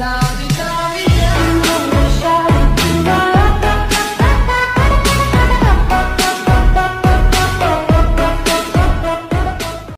out